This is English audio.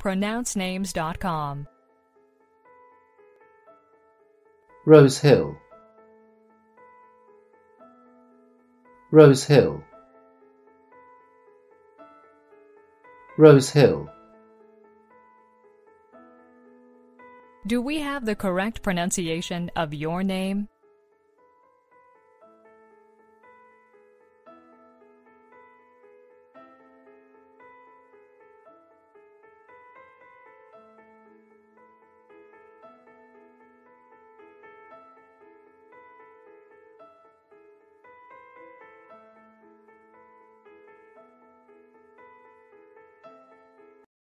pronouncenames.com. Rose Hill Rose Hill Rose Hill Do we have the correct pronunciation of your name?